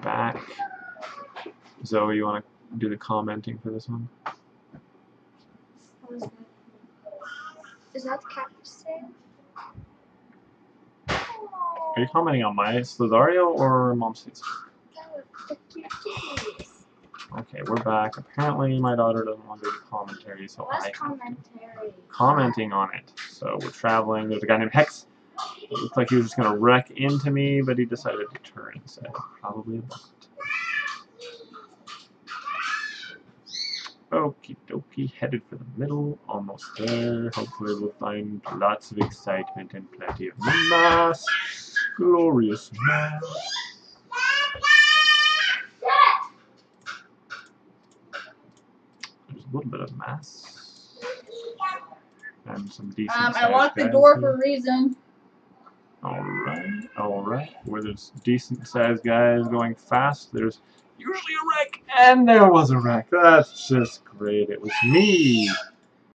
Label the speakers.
Speaker 1: back. Zoe, you want to do the commenting for this one?
Speaker 2: Is that? Is that there?
Speaker 1: Are you commenting on my Slither.io or Mom's face?
Speaker 2: The cute kitties.
Speaker 1: Okay, we're back. Apparently, my daughter doesn't want to do the commentary, so I
Speaker 2: commentary?
Speaker 1: commenting on it. So we're traveling. There's a guy named Hex. It looked like he was just gonna wreck into me, but he decided to turn instead. Probably a bot. Okie dokie, headed for the middle, almost there. Hopefully we'll find lots of excitement and plenty of mass. Glorious mass. There's a little bit of mass. And some decent
Speaker 3: Um, I locked the door for a reason.
Speaker 1: Alright, alright. Where there's decent sized guys going fast, there's usually a wreck, and there was a wreck. That's just great. It was me.